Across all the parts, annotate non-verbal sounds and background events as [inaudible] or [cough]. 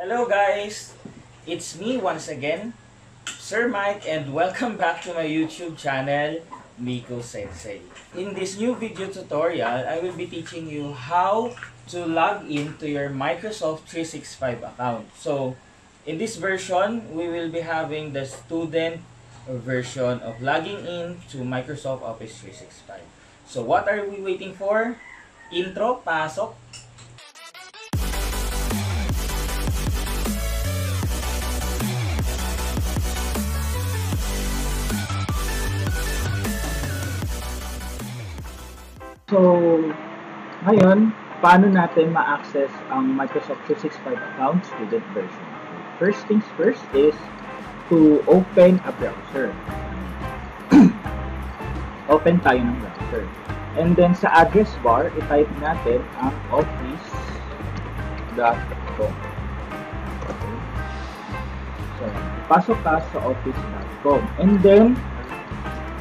Hello guys! It's me once again, Sir Mike and welcome back to my YouTube channel, Miko Sensei. In this new video tutorial, I will be teaching you how to log in to your Microsoft 365 account. So, in this version, we will be having the student version of logging in to Microsoft Office 365. So, what are we waiting for? Intro, pasok! So, ngayon, paano natin ma-access ang Microsoft 365 account student version? First things first is to open a browser. [clears throat] open tayo ng browser. And then sa address bar, i-type natin ang office.com. Okay. So, pasok ka sa office.com. And then,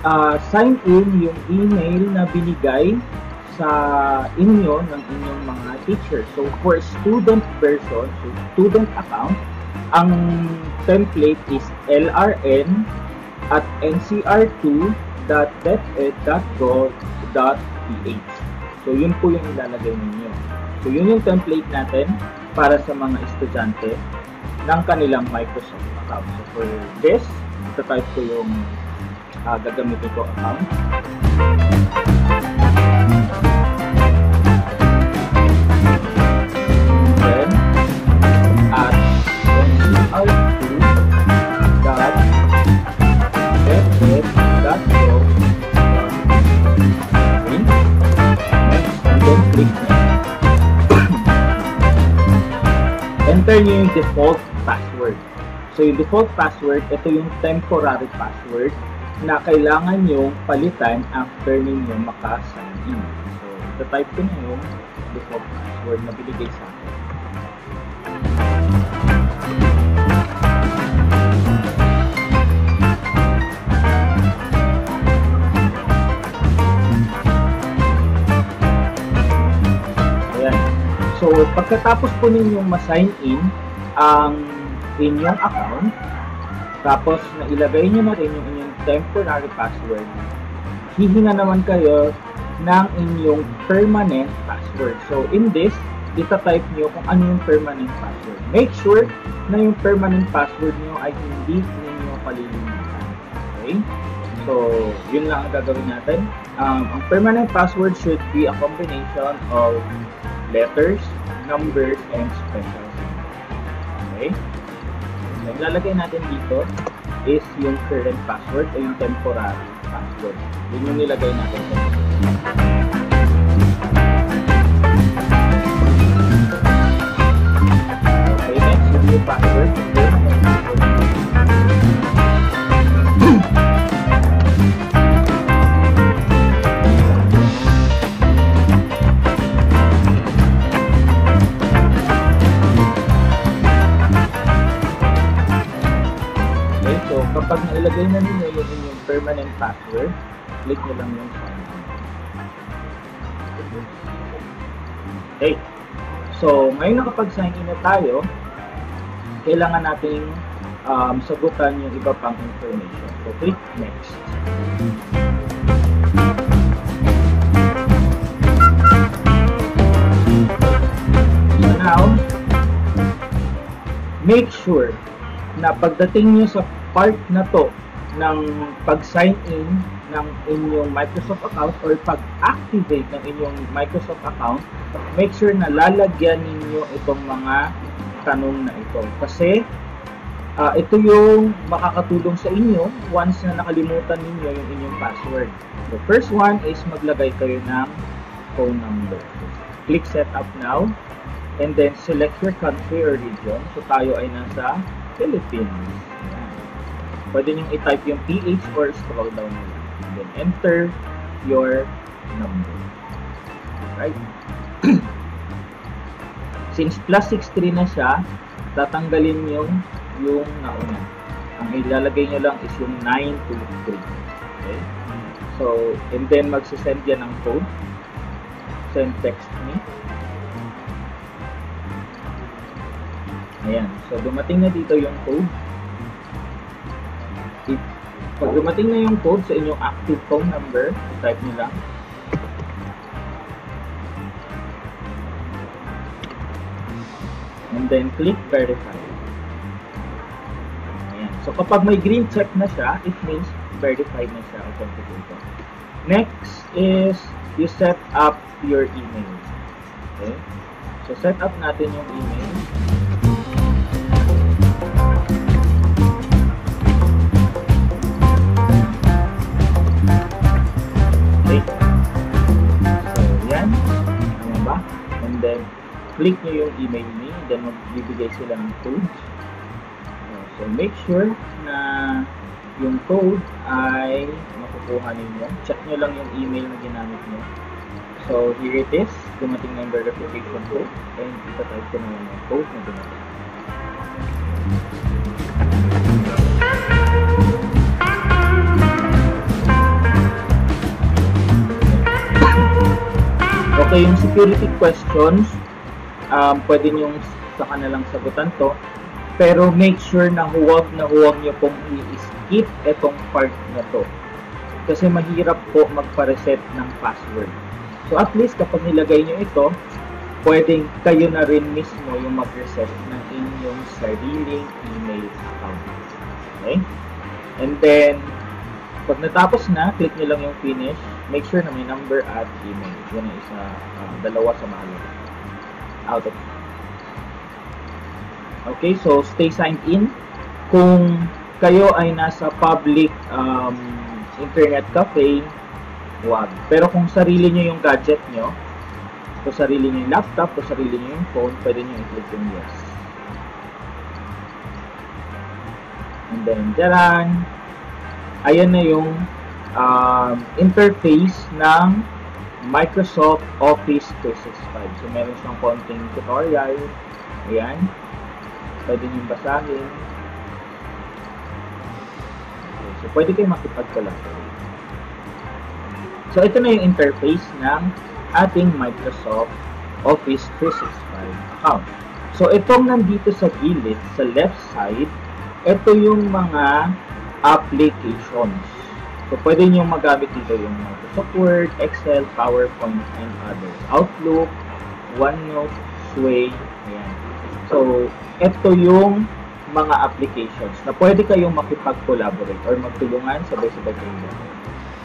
uh, sign in yung email na binigay sa inyo ng inyong mga teacher. So, for student version, so student account, ang template is lrn at ncr2.deped.gov.ph. So, yun po yung ilalagay ninyo. So, yun yung template natin para sa mga estudyante ng kanilang Microsoft account. So, for this, ito-type ko yung uh, gagamitin ko account. Next. Enter nyo yung default password. So, yung default password, ito yung temporary password na kailangan nyo palitan after ninyo maka-sign in. So, ito-type ko na yung default password na binigay sa akin. So, pagkatapos po ninyong ma-sign in ang inyong account, tapos nailagay nyo na rin yung inyong temporary password, hihinga naman kayo ng inyong permanent password. So, in this, ita-type nyo kung ano yung permanent password. Make sure na yung permanent password nyo ay hindi ninyo palilimutan. Okay? So, yun lang ang gagawin natin. Um, ang permanent password should be a combination of letters, numbers, and special symbols. Okay? So, ang lalagay natin dito is yung current password o yung temporary password. Yun yung nilagay natin. Nailagay na ninyo yung inyong permanent password, click nyo lang yung in. Okay. So, ngayon nakapag-sign in na tayo, kailangan nating um, sagutan yung iba pang information. So, click next. So now, make sure na pagdating nyo sa part na to ng pag-sign in ng inyong Microsoft account or pag-activate ng inyong Microsoft account, make sure na lalagyan ninyo itong mga tanong na ito. Kasi ah, ito yung makakatulong sa inyo once na nakalimutan ninyo yung inyong password. The first one is maglagay kayo ng phone number. Click Setup Now and then select your country or region. So tayo ay nasa Philippines. Pwede nyo i-type yung PH or scroll down nyo. And then enter your number. Right? [clears throat] Since plus 63 na siya, tatanggalin yung yung nauna. Ang ilalagay nyo lang is yung 923. Okay? So, and then magsisend yan ng code. Send text me. Ayan. So, dumating na dito yung code. If, pag dumating na yung code sa inyong active phone number, type nyo lang. And then, click verify. Ayan. So, kapag may green check na siya, it means verified na siya authenticated. Next is you set up your email. Okay? So, set up natin yung email. And then, click nyo yung email me. Then, magbibigay sila ng code. So, make sure na yung code ay makukuha ninyo. Check nyo lang yung email na ginamit nyo. So, here it is. Dumating na yung verification code. And itatype ko na yung code na dumating. Okay, yung security questions, um, pwede nyo sa kanilang sagutan to. Pero make sure na huwag na huwag nyo pong i-skip itong part na to. Kasi mahirap po magpa-reset ng password. So at least kapag nilagay nyo ito, pwedeng kayo na rin mismo yung mag-reset ng inyong sariling email account. Okay? And then, pag natapos na, click nyo lang yung finish. Make sure na may number at email. Yan ang isa, uh, dalawa sa mahalaga. Out of Okay, so stay signed in. Kung kayo ay nasa public um, internet cafe, wag. Pero kung sarili nyo yung gadget nyo, kung sarili nyo yung laptop, kung sarili nyo yung phone, pwede nyo i-click yung yes. And then, dyan, ayan na yung um, interface ng Microsoft Office 365. So, meron siyang konting tutorial. Ayan. Pwede nyo basahin. Okay, so, pwede kayo makipag-collaborate. So, ito na yung interface ng ating Microsoft Office 365 account. So, itong nandito sa gilid, sa left side, ito yung mga applications. So, pwede nyo magamit dito yung Microsoft Word, Excel, PowerPoint, and others. Outlook, OneNote, Sway, ayan. So, ito yung mga applications na pwede kayong makipag-collaborate or magtulungan sabay-sabay kayo.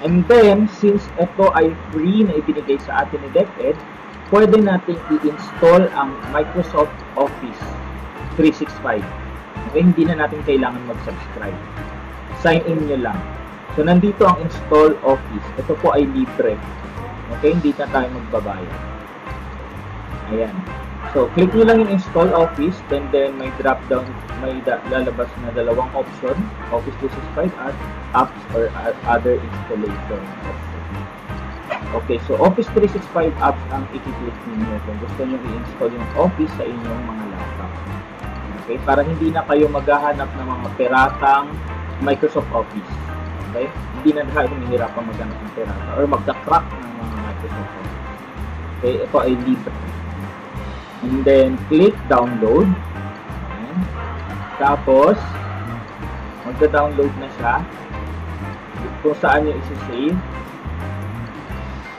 And then, since ito ay free na ibinigay sa atin ni DepEd, pwede natin i-install ang Microsoft Office 365. Okay, hindi na natin kailangan mag-subscribe. Sign in nyo lang. So, nandito ang install Office. Ito po ay libre. Okay, hindi na tayo magbabayad. Ayan. So, click nyo lang yung install Office, then then may drop down, may da- lalabas na dalawang option, Office 365 at apps or other installation. Okay, so Office 365 apps ang i-click niyo kung gusto niyo i-install yung Office sa inyong mga laptop. Okay, para hindi na kayo maghahanap ng mga piratang Microsoft Office. Okay? Hindi na kayo mahihirapan maghanap ng pirata or magka-crack ng mga Microsoft Office. Okay, ito ay libre. And then, click download. Ayan. Tapos, magda-download na siya. Kung saan nyo isi-save.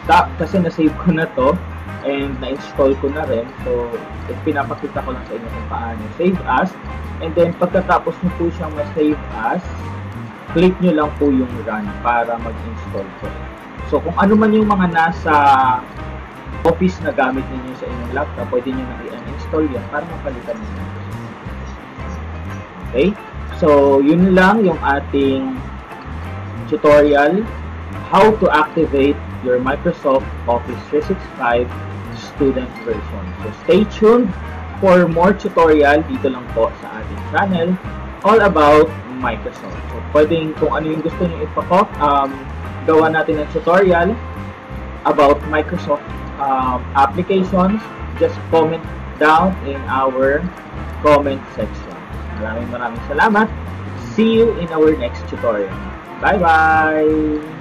Ta kasi na-save ko na to and na-install ko na rin. So, pinapakita ko lang sa inyo kung paano. Save as. And then, pagkatapos nyo po siyang ma-save as, click nyo lang po yung run para mag-install po. So, kung ano man yung mga nasa Office na gamit ninyo sa inyong laptop, pwede nyo na i-uninstall yan para mapalitan ninyo. Okay? So, yun lang yung ating tutorial how to activate your Microsoft Office 365 student version. So, stay tuned for more tutorial dito lang po sa ating channel all about Microsoft. So, pwedeng kung ano yung gusto nyo ipakop, um, gawa natin ng tutorial about Microsoft um, applications, just comment down in our comment section. Maraming maraming salamat. See you in our next tutorial. Bye-bye!